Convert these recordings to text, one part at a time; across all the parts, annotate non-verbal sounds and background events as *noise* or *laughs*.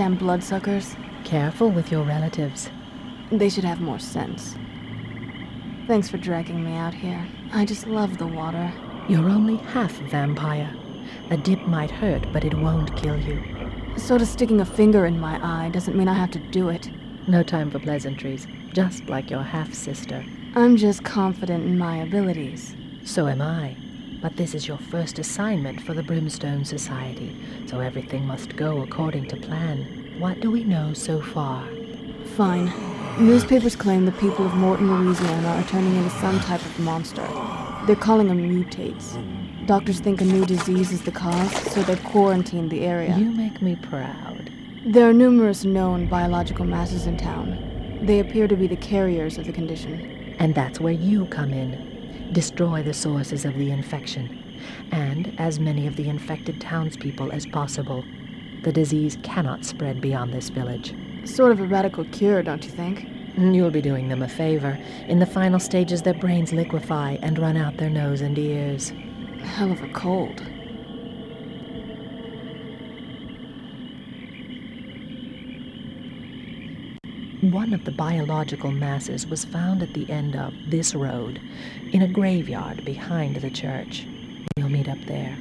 Damn bloodsuckers. Careful with your relatives. They should have more sense. Thanks for dragging me out here. I just love the water. You're only half vampire. A dip might hurt, but it won't kill you. So does sticking a finger in my eye doesn't mean I have to do it. No time for pleasantries, just like your half sister. I'm just confident in my abilities. So am I. But this is your first assignment for the Brimstone Society, so everything must go according to plan. What do we know so far? Fine. Newspapers claim the people of Morton, Louisiana are turning into some type of monster. They're calling them mutates. Doctors think a new disease is the cause, so they've quarantined the area. You make me proud. There are numerous known biological masses in town. They appear to be the carriers of the condition. And that's where you come in. Destroy the sources of the infection, and as many of the infected townspeople as possible. The disease cannot spread beyond this village. Sort of a radical cure, don't you think? You'll be doing them a favor. In the final stages, their brains liquefy and run out their nose and ears. Hell of a cold. One of the biological masses was found at the end of this road, in a graveyard behind the church. We'll meet up there.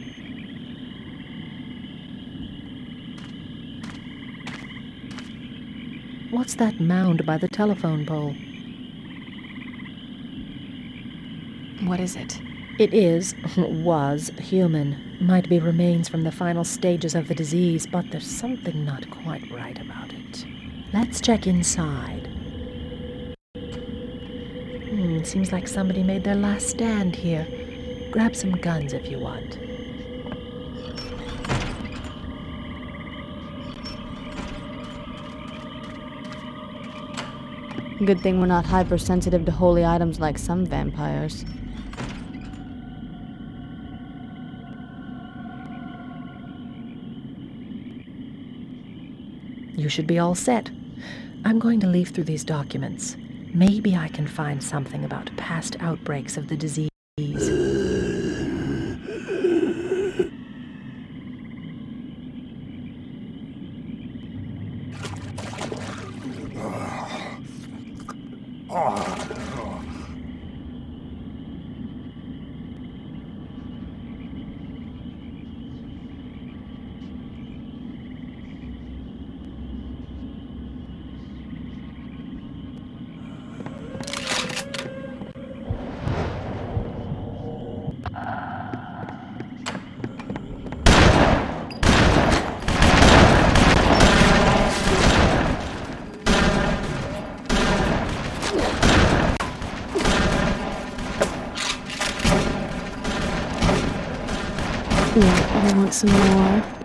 What's that mound by the telephone pole? What is it? It is, *laughs* was, human. Might be remains from the final stages of the disease, but there's something not quite right about it. Let's check inside. Hmm, seems like somebody made their last stand here. Grab some guns if you want. Good thing we're not hypersensitive to holy items like some vampires. You should be all set. I'm going to leaf through these documents. Maybe I can find something about past outbreaks of the disease. Ah. Ah. I want some more.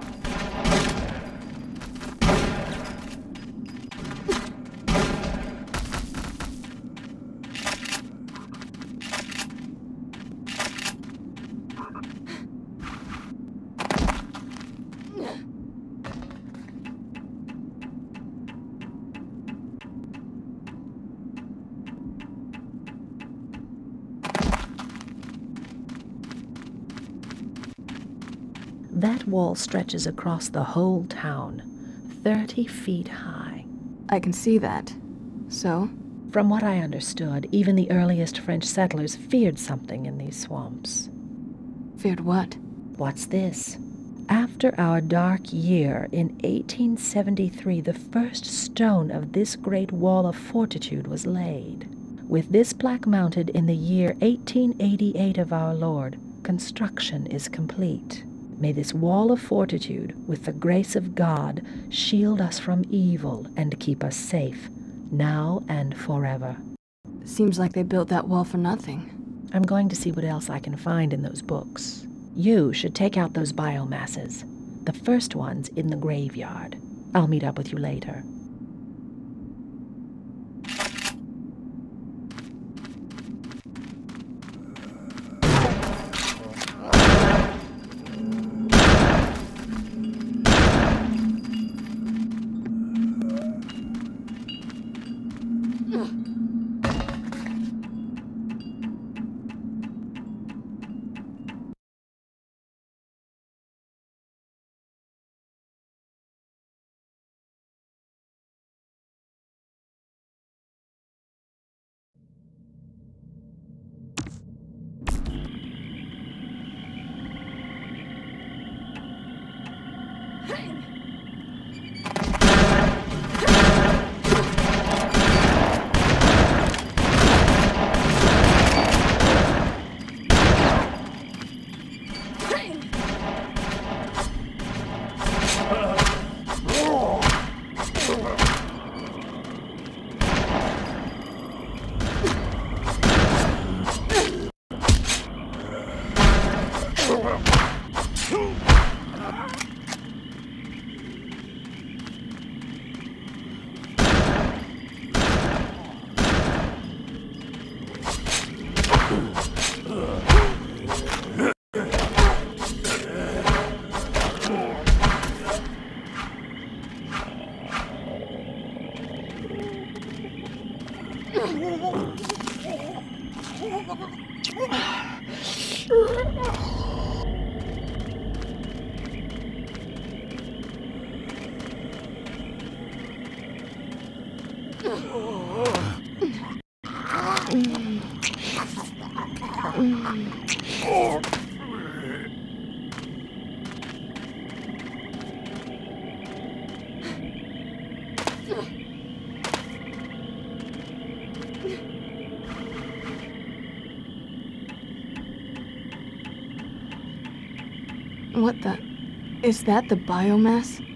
That wall stretches across the whole town, 30 feet high. I can see that. So? From what I understood, even the earliest French settlers feared something in these swamps. Feared what? What's this? After our dark year in 1873, the first stone of this great wall of fortitude was laid. With this plaque mounted in the year 1888 of our Lord, construction is complete. May this wall of fortitude, with the grace of God, shield us from evil and keep us safe, now and forever. Seems like they built that wall for nothing. I'm going to see what else I can find in those books. You should take out those biomasses. The first one's in the graveyard. I'll meet up with you later. Oh, What the? Is that the biomass?